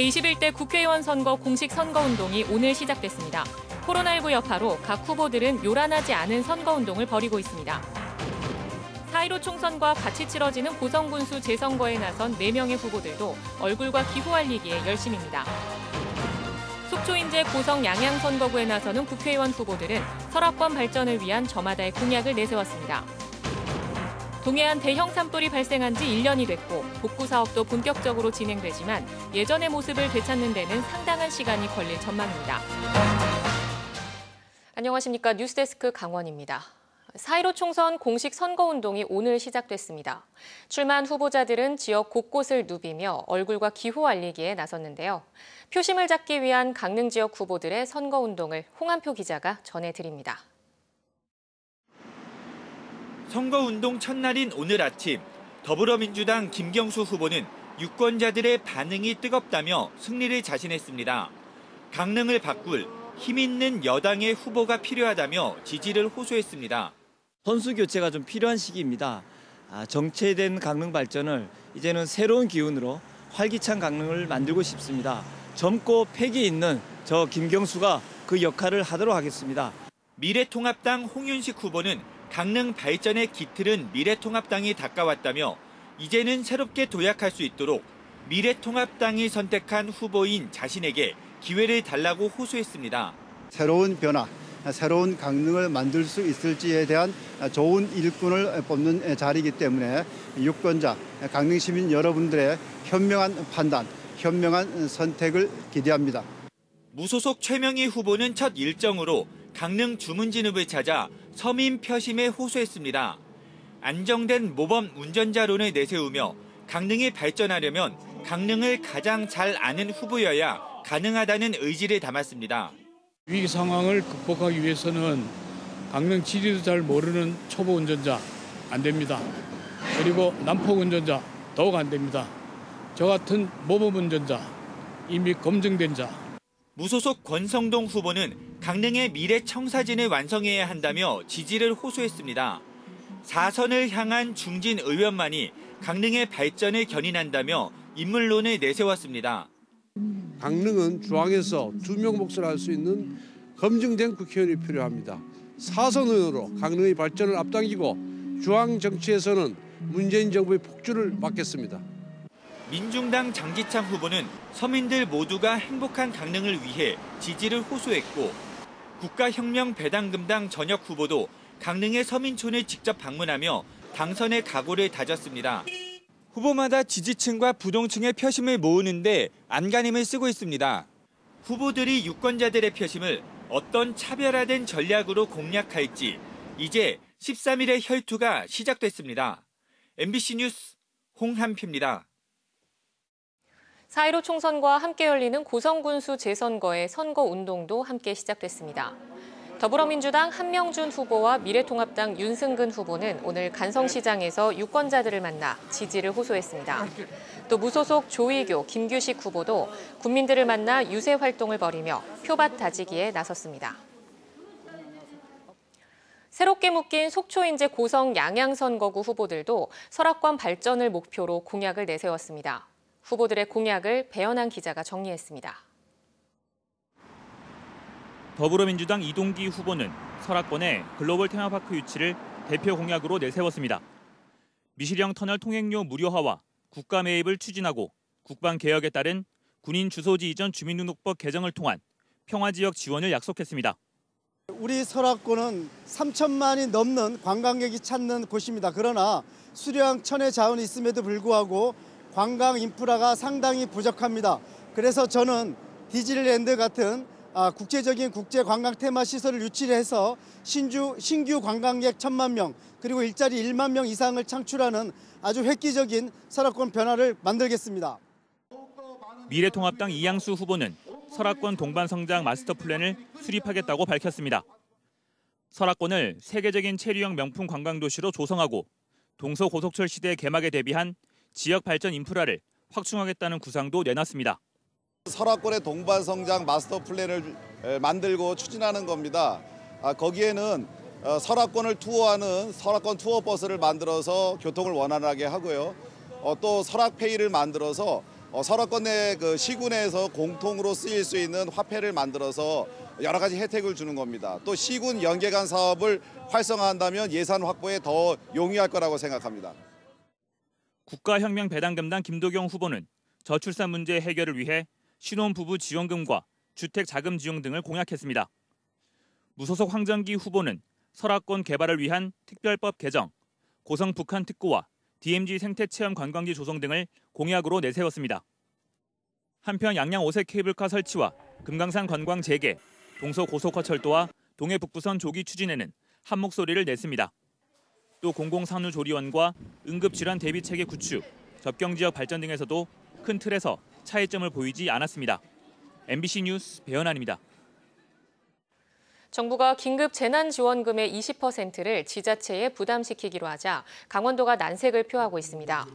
제21대 국회의원 선거 공식 선거운동이 오늘 시작됐습니다. 코로나19 여파로 각 후보들은 요란하지 않은 선거운동을 벌이고 있습니다. 4.15 총선과 같이 치러지는 고성군수 재선거에 나선 4명의 후보들도 얼굴과 기후 알리기에 열심입니다. 속초인제 고성 양양 선거구에 나서는 국회의원 후보들은 설악권 발전을 위한 저마다의 공약을 내세웠습니다. 동해안 대형 산불이 발생한 지 1년이 됐고 복구 사업도 본격적으로 진행되지만 예전의 모습을 되찾는 데는 상당한 시간이 걸릴 전망입니다. 안녕하십니까. 뉴스데스크 강원입니다. 4.15 총선 공식 선거운동이 오늘 시작됐습니다. 출마한 후보자들은 지역 곳곳을 누비며 얼굴과 기호 알리기에 나섰는데요. 표심을 잡기 위한 강릉 지역 후보들의 선거운동을 홍한표 기자가 전해드립니다. 선거운동 첫날인 오늘 아침 더불어민주당 김경수 후보는 유권자들의 반응이 뜨겁다며 승리를 자신했습니다. 강릉을 바꿀 힘있는 여당의 후보가 필요하다며 지지를 호소했습니다. 선수 교체가 좀 필요한 시기입니다. 아, 정체된 강릉 발전을 이제는 새로운 기운으로 활기찬 강릉을 만들고 싶습니다. 젊고 패기 있는 저 김경수가 그 역할을 하도록 하겠습니다. 미래통합당 홍윤식 후보는 강릉 발전의 기틀은 미래통합당이 닦아왔다며 이제는 새롭게 도약할 수 있도록 미래통합당이 선택한 후보인 자신에게 기회를 달라고 호소했습니다. 새로운 변화, 새로운 강릉을 만들 수 있을지에 대한 좋은 일꾼을 뽑는 자리이기 때문에 유권자, 강릉 시민 여러분들의 현명한 판단, 현명한 선택을 기대합니다. 무소속 최명희 후보는 첫 일정으로 강릉 주문진읍을 찾아 서민 표심에 호소했습니다. 안정된 모범 운전자론을 내세우며 강릉이 발전하려면 강릉을 가장 잘 아는 후보여야 가능하다는 의지를 담았습니다. 위기 상황을 극복하기 위해서는 강릉 지리도 잘 모르는 초보 운전자 안 됩니다. 그리고 남포 운전자 더욱 안 됩니다. 저 같은 모범 운전자 이미 검증된 자 무소속 권성동 후보는 강릉의 미래 청사진을 완성해야 한다며 지지를 호소했습니다. 4선을 향한 중진 의원만이 강릉의 발전을 견인한다며 인물론을 내세웠습니다. 강릉은 중앙에서 두명 몫을 할 수 있는 검증된 국회의원이 필요합니다. 4선 의원으로 강릉의 발전을 앞당기고 중앙 정치에서는 문재인 정부의 폭주를 막겠습니다. 민중당 장지창 후보는 서민들 모두가 행복한 강릉을 위해 지지를 호소했고 국가혁명 배당금당 전역 후보도 강릉의 서민촌을 직접 방문하며 당선의 각오를 다졌습니다. 후보마다 지지층과 부동층의 표심을 모으는데 안간힘을 쓰고 있습니다. 후보들이 유권자들의 표심을 어떤 차별화된 전략으로 공략할지 이제 13일의 혈투가 시작됐습니다. MBC 뉴스 홍한표입니다. 4.15 총선과 함께 열리는 고성군수 재선거의 선거운동도 함께 시작됐습니다. 더불어민주당 한명준 후보와 미래통합당 윤승근 후보는 오늘 간성시장에서 유권자들을 만나 지지를 호소했습니다. 또 무소속 조희교, 김규식 후보도 국민들을 만나 유세 활동을 벌이며 표밭 다지기에 나섰습니다. 새롭게 묶인 속초인제 고성 양양선거구 후보들도 설악관 발전을 목표로 공약을 내세웠습니다. 후보들의 공약을 배현한 기자가 정리했습니다. 더불어민주당 이동기 후보는 설악권의 글로벌 테마파크 유치를 대표 공약으로 내세웠습니다. 미시령 터널 통행료 무료화와 국가 매입을 추진하고 국방 개혁에 따른 군인 주소지 이전 주민등록법 개정을 통한 평화 지역 지원을 약속했습니다. 우리 설악권은 3천만이 넘는 관광객이 찾는 곳입니다. 그러나 수량 천의 자원이 있음에도 불구하고 관광 인프라가 상당히 부족합니다. 그래서 저는 디즈니랜드 같은 아, 국제적인 국제 관광 테마 시설을 유치해서 신주, 신규 관광객 천만 명 그리고 일자리 1만 명 이상을 창출하는 아주 획기적인 설악권 변화를 만들겠습니다. 미래통합당 이양수 후보는 설악권 동반 성장 마스터 플랜을 수립하겠다고 밝혔습니다. 설악권을 세계적인 체류형 명품 관광 도시로 조성하고 동서 고속철 시대 개막에 대비한 지역 발전 인프라를 확충하겠다는 구상도 내놨습니다. 설악권의 동반 성장 마스터 플랜을 만들고 추진하는 겁니다. 아, 거기에는 어, 설악권을 투어하는 설악권 투어 버스를 만들어서 교통을 원활하게 하고요. 어, 또 설악페이를 만들어서 어, 설악권 내 그 시군에서 공통으로 쓰일 수 있는 화폐를 만들어서 여러 가지 혜택을 주는 겁니다. 또 시군 연계간 사업을 활성화한다면 예산 확보에 더 용이할 거라고 생각합니다. 국가혁명 배당금당 김도경 후보는 저출산 문제 해결을 위해 신혼부부 지원금과 주택 자금 지원 등을 공약했습니다. 무소속 황정기 후보는 설악권 개발을 위한 특별법 개정, 고성 북한 특구와 DMZ 생태체험 관광지 조성 등을 공약으로 내세웠습니다. 한편 양양 오색 케이블카 설치와 금강산 관광 재개, 동서 고속화철도와 동해 북부선 조기 추진에는 한 목소리를 냈습니다. 또 공공산후조리원과 응급질환 대비체계 구축, 접경지역 발전 등에서도 큰 틀에서 차이점을 보이지 않았습니다. MBC 뉴스 배현환입니다. 정부가 긴급 재난지원금의 20%를 지자체에 부담시키기로 하자 강원도가 난색을 표하고 있습니다.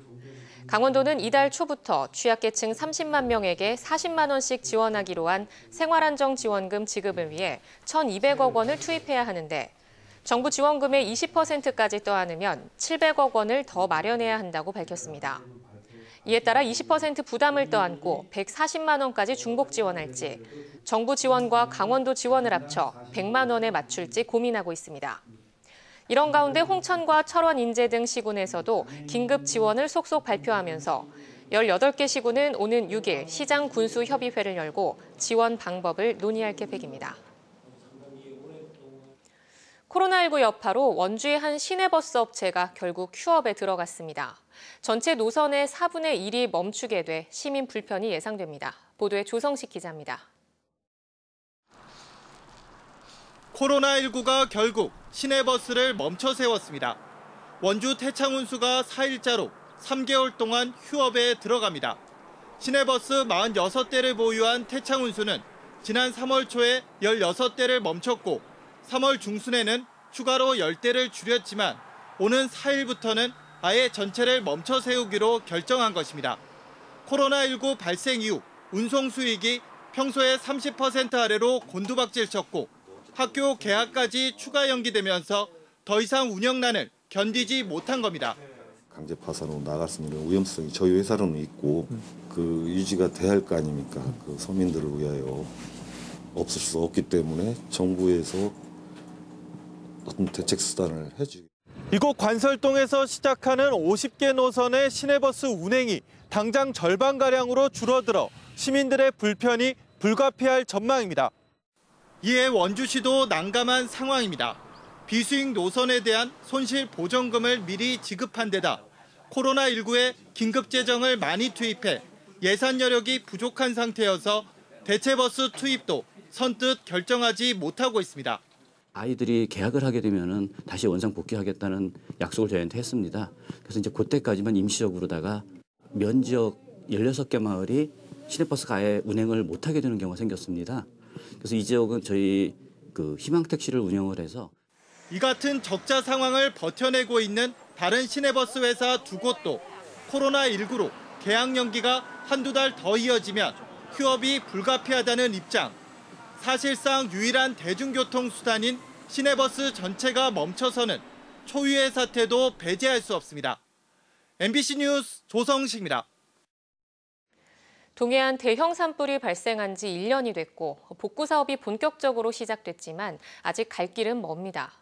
강원도는 이달 초부터 취약계층 30만 명에게 40만 원씩 지원하기로 한 생활안정지원금 지급을 위해 1,200억 원을 투입해야 하는데 정부 지원금의 20%까지 떠안으면 700억 원을 더 마련해야 한다고 밝혔습니다. 이에 따라 20% 부담을 떠안고 140만 원까지 중복 지원할지, 정부 지원과 강원도 지원을 합쳐 100만 원에 맞출지 고민하고 있습니다. 이런 가운데 홍천과 철원, 인제 등 시군에서도 긴급 지원을 속속 발표하면서 18개 시군은 오는 6일 시장 군수 협의회를 열고 지원 방법을 논의할 계획입니다. 코로나19 여파로 원주의 한 시내버스 업체가 결국 휴업에 들어갔습니다. 전체 노선의 4분의 1이 멈추게 돼 시민 불편이 예상됩니다. 보도에 조성식 기자입니다. 코로나19가 결국 시내버스를 멈춰 세웠습니다. 원주 태창운수가 4일자로 3개월 동안 휴업에 들어갑니다. 시내버스 46대를 보유한 태창운수는 지난 3월 초에 16대를 멈췄고 3월 중순에는 추가로 10대를 줄였지만 오는 4일부터는 아예 전체를 멈춰 세우기로 결정한 것입니다. 코로나19 발생 이후 운송 수익이 평소의 30% 아래로 곤두박질 쳤고 학교 개학까지 추가 연기되면서 더 이상 운영난을 견디지 못한 겁니다. 강제 파산으로 있는 위험성이 저희 회사로는 있고 그 유지가 돼야 할 거 아닙니까? 그 서민들을 위하여 없을 수 없기 때문에 정부에서 어떤 대책 수단을 해주기. 이곳 관설동에서 시작하는 50개 노선의 시내버스 운행이 당장 절반가량으로 줄어들어 시민들의 불편이 불가피할 전망입니다. 이에 원주시도 난감한 상황입니다. 비수익 노선에 대한 손실 보전금을 미리 지급한 데다 코로나19에 긴급 재정을 많이 투입해 예산 여력이 부족한 상태여서 대체버스 투입도 선뜻 결정하지 못하고 있습니다. 아이들이 개학을 하게 되면은 다시 원상 복귀하겠다는 약속을 저희한테 했습니다. 그래서 이제 그때까지만 임시적으로다가 면지역 16개 마을이 시내버스가 아예 운행을 못하게 되는 경우가 생겼습니다. 그래서 이 지역은 저희 그 희망 택시를 운영을 해서 이 같은 적자 상황을 버텨내고 있는 다른 시내버스 회사 두 곳도 코로나19로 계약 연기가 한두 달 더 이어지면 휴업이 불가피하다는 입장. 사실상 유일한 대중교통 수단인 시내버스 전체가 멈춰서는 초유의 사태도 배제할 수 없습니다. MBC 뉴스 조성식입니다. 동해안 대형 산불이 발생한 지 1년이 됐고 복구 사업이 본격적으로 시작됐지만 아직 갈 길은 멉니다.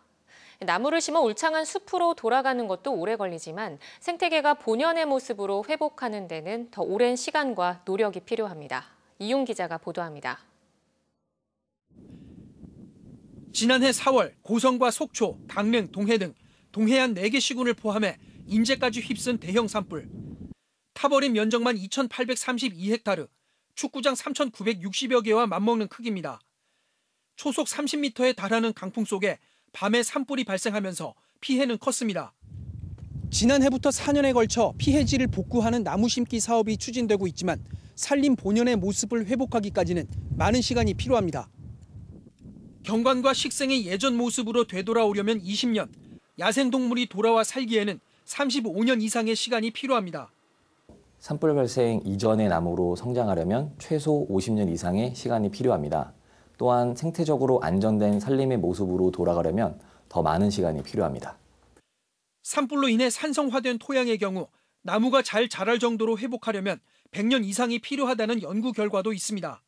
나무를 심어 울창한 숲으로 돌아가는 것도 오래 걸리지만 생태계가 본연의 모습으로 회복하는 데는 더 오랜 시간과 노력이 필요합니다. 이용 기자가 보도합니다. 지난해 4월 고성과 속초, 강릉, 동해 등 동해안 4개 시군을 포함해 인제까지 휩쓴 대형 산불. 타버린 면적만 2,832헥타르, 축구장 3,960여 개와 맞먹는 크기입니다. 초속 30m에 달하는 강풍 속에 밤에 산불이 발생하면서 피해는 컸습니다. 지난해부터 4년에 걸쳐 피해지를 복구하는 나무 심기 사업이 추진되고 있지만 산림 본연의 모습을 회복하기까지는 많은 시간이 필요합니다. 경관과 식생이 예전 모습으로 되돌아오려면 20년, 야생동물이 돌아와 살기에는 35년 이상의 시간이 필요합니다. 산불 발생 이전의 나무로 성장하려면 최소 50년 이상의 시간이 필요합니다. 또한 생태적으로 안정된 산림의 모습으로 돌아가려면 더 많은 시간이 필요합니다. 산불로 인해 산성화된 토양의 경우 나무가 잘 자랄 정도로 회복하려면 100년 이상이 필요하다는 연구 결과도 있습니다.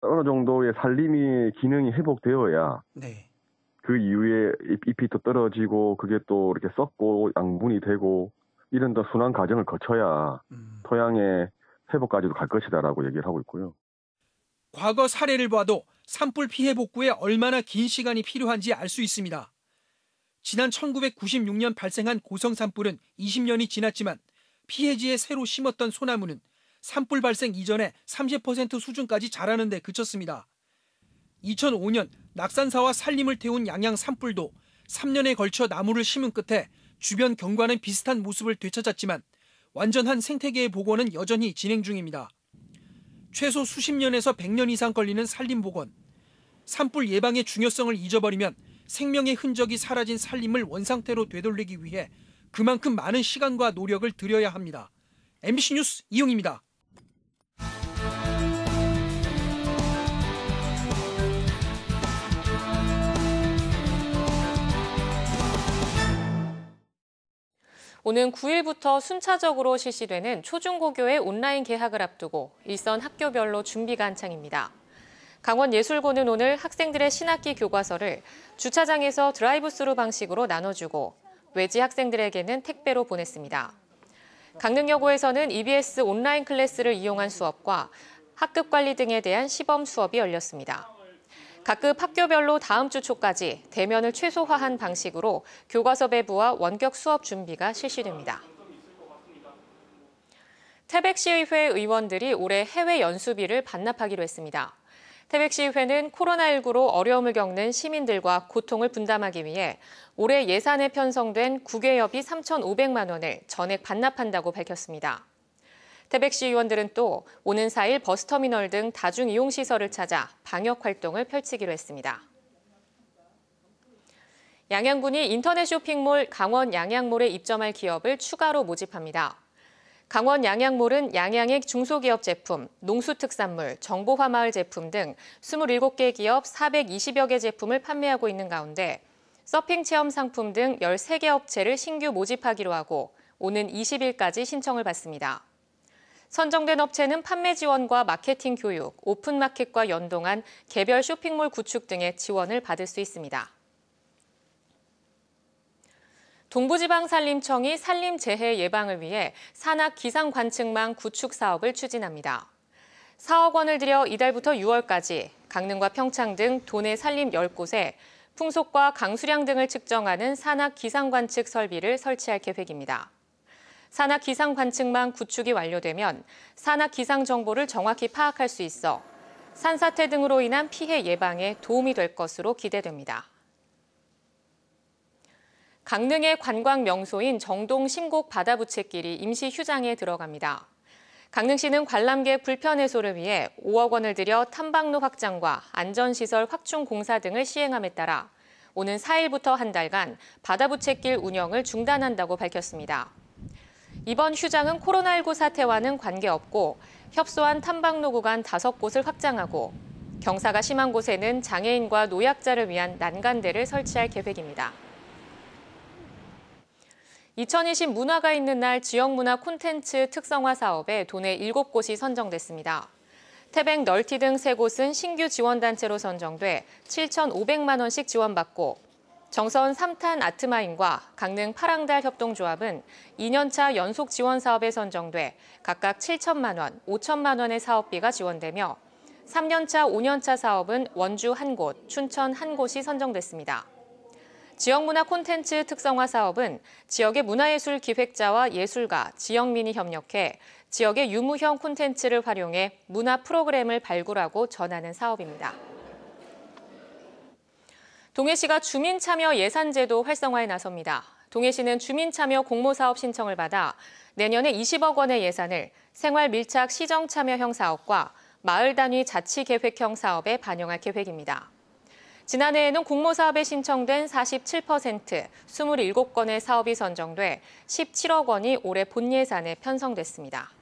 어느 정도의 살림이 기능이 회복되어야 네. 그 이후에 잎이 또 떨어지고 그게 또 이렇게 썩고 양분이 되고 이런 더 순환 과정을 거쳐야 토양의 회복까지도 갈 것이다라고 얘기를 하고 있고요. 과거 사례를 봐도 산불 피해 복구에 얼마나 긴 시간이 필요한지 알 수 있습니다. 지난 1996년 발생한 고성 산불은 20년이 지났지만 피해지에 새로 심었던 소나무는 산불 발생 이전에 30% 수준까지 자라는 데 그쳤습니다. 2005년 낙산사와 산림을 태운 양양 산불도 3년에 걸쳐 나무를 심은 끝에 주변 경과는 비슷한 모습을 되찾았지만 완전한 생태계의 복원은 여전히 진행 중입니다. 최소 수십 년에서 100년 이상 걸리는 산림 복원. 산불 예방의 중요성을 잊어버리면 생명의 흔적이 사라진 산림을 원상태로 되돌리기 위해 그만큼 많은 시간과 노력을 들여야 합니다. MBC 뉴스 이용입니다. 오는 9일부터 순차적으로 실시되는 초중고교의 온라인 개학을 앞두고 일선 학교별로 준비가 한창입니다. 강원예술고는 오늘 학생들의 신학기 교과서를 주차장에서 드라이브스루 방식으로 나눠주고 외지 학생들에게는 택배로 보냈습니다. 강릉여고에서는 EBS 온라인 클래스를 이용한 수업과 학급 관리 등에 대한 시범 수업이 열렸습니다. 각급 학교별로 다음 주 초까지 대면을 최소화한 방식으로 교과서 배부와 원격 수업 준비가 실시됩니다. 태백시의회 의원들이 올해 해외 연수비를 반납하기로 했습니다. 태백시의회는 코로나19로 어려움을 겪는 시민들과 고통을 분담하기 위해 올해 예산에 편성된 국외여비 3,500만 원을 전액 반납한다고 밝혔습니다. 태백시 의원들은 또 오는 4일 버스터미널 등 다중이용시설을 찾아 방역 활동을 펼치기로 했습니다. 양양군이 인터넷 쇼핑몰 강원 양양몰에 입점할 기업을 추가로 모집합니다. 강원 양양몰은 양양의 중소기업 제품, 농수특산물, 정보화마을 제품 등 27개 기업 420여 개 제품을 판매하고 있는 가운데 서핑 체험 상품 등 13개 업체를 신규 모집하기로 하고 오는 20일까지 신청을 받습니다. 선정된 업체는 판매 지원과 마케팅 교육, 오픈마켓과 연동한 개별 쇼핑몰 구축 등의 지원을 받을 수 있습니다. 동부지방산림청이 산림재해 예방을 위해 산악 기상관측망 구축 사업을 추진합니다. 4억 원을 들여 이달부터 6월까지 강릉과 평창 등 도내 산림 10곳에 풍속과 강수량 등을 측정하는 산악 기상관측 설비를 설치할 계획입니다. 산악 기상 관측망 구축이 완료되면 산악 기상 정보를 정확히 파악할 수 있어 산사태 등으로 인한 피해 예방에 도움이 될 것으로 기대됩니다. 강릉의 관광 명소인 정동 심곡 바다부채길이 임시 휴장에 들어갑니다. 강릉시는 관람객 불편 해소를 위해 5억 원을 들여 탐방로 확장과 안전시설 확충 공사 등을 시행함에 따라 오는 4일부터 한 달간 바다부채길 운영을 중단한다고 밝혔습니다. 이번 휴장은 코로나19 사태와는 관계없고 협소한 탐방로 구간 5곳을 확장하고 경사가 심한 곳에는 장애인과 노약자를 위한 난간대를 설치할 계획입니다. 2020 문화가 있는 날 지역문화 콘텐츠 특성화 사업에 도내 7곳이 선정됐습니다. 태백 널티 등 3곳은 신규 지원단체로 선정돼 7,500만 원씩 지원받고 정선 3탄 아트마인과 강릉 파랑달 협동조합은 2년차 연속 지원 사업에 선정돼 각각 7천만 원, 5천만 원의 사업비가 지원되며 3년차, 5년차 사업은 원주 한 곳, 춘천 한 곳이 선정됐습니다. 지역문화 콘텐츠 특성화 사업은 지역의 문화예술 기획자와 예술가, 지역민이 협력해 지역의 유무형 콘텐츠를 활용해 문화 프로그램을 발굴하고 전하는 사업입니다. 동해시가 주민참여 예산제도 활성화에 나섭니다. 동해시는 주민참여 공모사업 신청을 받아 내년에 20억 원의 예산을 생활 밀착 시정 참여형 사업과 마을 단위 자치 계획형 사업에 반영할 계획입니다. 지난해에는 공모사업에 신청된 47%, 27건의 사업이 선정돼 17억 원이 올해 본 예산에 편성됐습니다.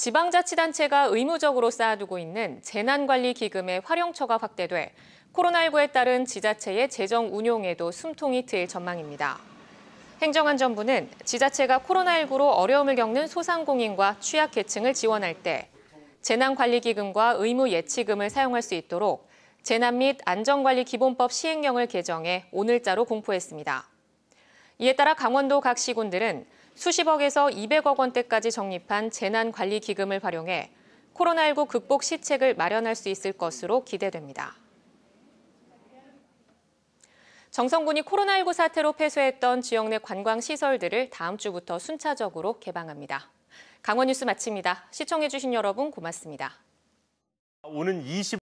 지방자치단체가 의무적으로 쌓아두고 있는 재난관리기금의 활용처가 확대돼 코로나19에 따른 지자체의 재정 운용에도 숨통이 트일 전망입니다. 행정안전부는 지자체가 코로나19로 어려움을 겪는 소상공인과 취약계층을 지원할 때 재난관리기금과 의무 예치금을 사용할 수 있도록 재난 및 안전관리기본법 시행령을 개정해 오늘자로 공포했습니다. 이에 따라 강원도 각 시군들은 수십억에서 200억 원대까지 적립한 재난관리기금을 활용해 코로나19 극복 시책을 마련할 수 있을 것으로 기대됩니다. 정성군이 코로나19 사태로 폐쇄했던 지역 내 관광 시설들을 다음 주부터 순차적으로 개방합니다. 강원 뉴스 마칩니다. 시청해주신 여러분 고맙습니다. 오는 20